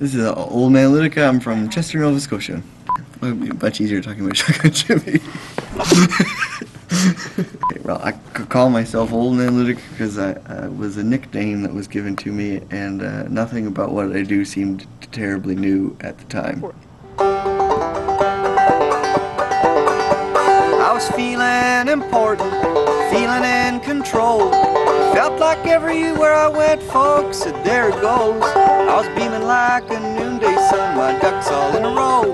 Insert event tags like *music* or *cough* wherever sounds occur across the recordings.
This is Old Man Luedecke. I'm from Chester, Nova Scotia. It would be much easier talking about Shotgun *laughs* Jimmie. okay, well, I could call myself Old Man Luedecke because I uh, was a nickname that was given to me, and uh, nothing about what I do seemed terribly new at the time. I was feeling important, feeling in control. Felt like everywhere I went, folks said, there it goes. I was beaming like a noonday sun, my ducks all in a row.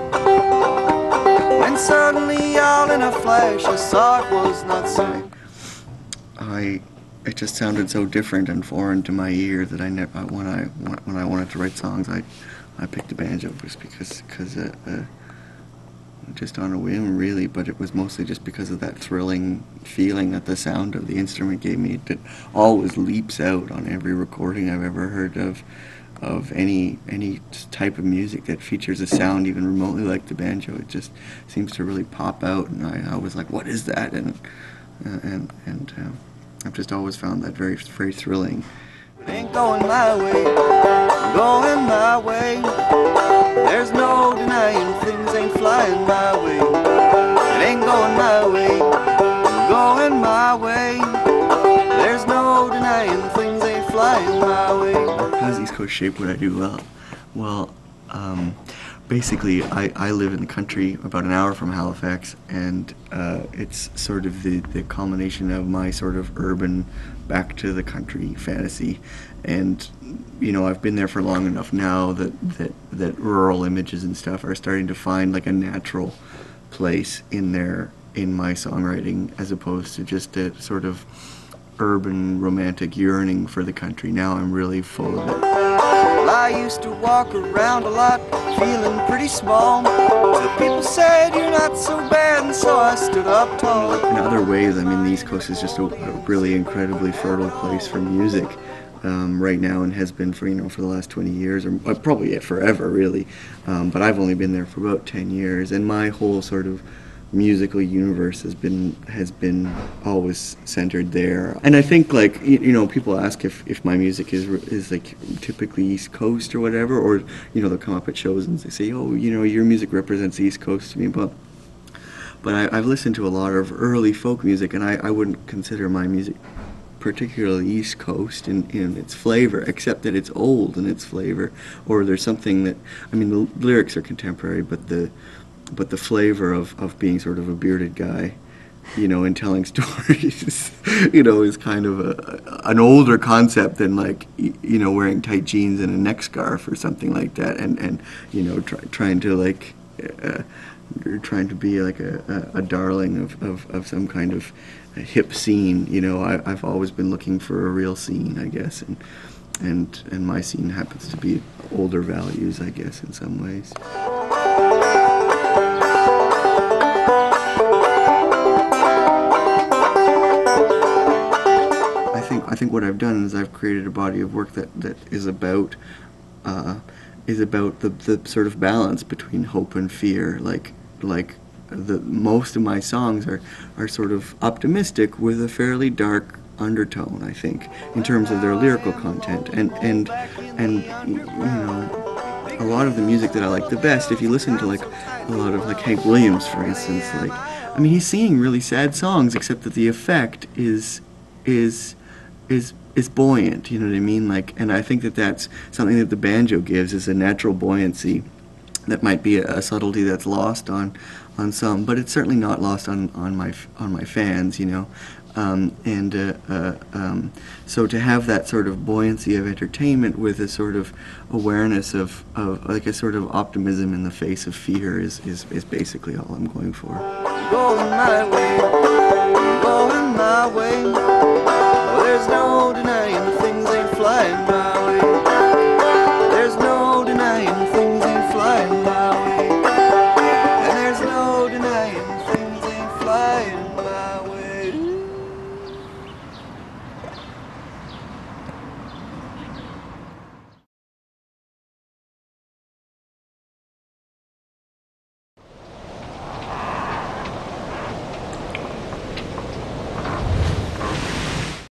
When suddenly, all in a flash, I saw it was not so. I it just sounded so different and foreign to my ear that I never when I when I wanted to write songs I I picked the banjo just because because uh, uh, just on a whim really but it was mostly just because of that thrilling feeling that the sound of the instrument gave me. That always leaps out on every recording I've ever heard of of any any type of music that features a sound even remotely like the banjo. It just seems to really pop out and I, I was like what is that? And uh, and and uh, I've just always found that very very thrilling. Ain't going my way, going my way. There's no denying ain't flying my way. It ain't going my way, going my way. There's no denying things ain't flying my way. East Coast shape what I do? Well, well, um, basically, I, I live in the country about an hour from Halifax, and uh, it's sort of the, the culmination of my sort of urban back to the country fantasy. And, you know, I've been there for long enough now that, that, that rural images and stuff are starting to find like a natural place in there in my songwriting as opposed to just a sort of urban romantic yearning for the country. Now I'm really full of it. Well, I used to walk around a lot, feeling pretty small. People said you're not so bad, and so I stood up tall. In other ways, I mean, the East Coast is just a, a really incredibly fertile place for music um, right now, and has been for you know for the last 20 years, or uh, probably forever, really. Um, but I've only been there for about 10 years, and my whole sort of musical universe has been has been always centered there. And I think like you, you know people ask if, if my music is is like typically East Coast or whatever, or you know they'll come up at shows and they say, oh, you know your music represents the East Coast to me, but but I, I've listened to a lot of early folk music, and I, I wouldn't consider my music particularly East Coast in, in its flavor, except that it's old in its flavor, or there's something that I mean the lyrics are contemporary, but the but the flavor of, of being sort of a bearded guy, you know, and telling *laughs* stories, you know, is kind of a, an older concept than like, you know, wearing tight jeans and a neck scarf or something like that, and, and you know, try, trying to like, uh, trying to be like a, a, a darling of, of, of some kind of hip scene. You know, I, I've always been looking for a real scene, I guess, and and and my scene happens to be older values, I guess, in some ways. Think I think what I've done is I've created a body of work that, that is about uh, is about the, the sort of balance between hope and fear. Like like the most of my songs are are sort of optimistic with a fairly dark undertone. I think in terms of their lyrical content and and and you know a lot of the music that I like the best. If you listen to like a lot of like Hank Williams, for instance, like I mean he's singing really sad songs, except that the effect is is is is buoyant. You know what I mean? Like, and I think that that's something that the banjo gives is a natural buoyancy that might be a, a subtlety that's lost on on some, but it's certainly not lost on on my on my fans. You know. Um, and uh, uh, um, so to have that sort of buoyancy of entertainment with a sort of awareness of, of like a sort of optimism in the face of fear is, is, is basically all I'm going for there's no denying things ain't flying my way.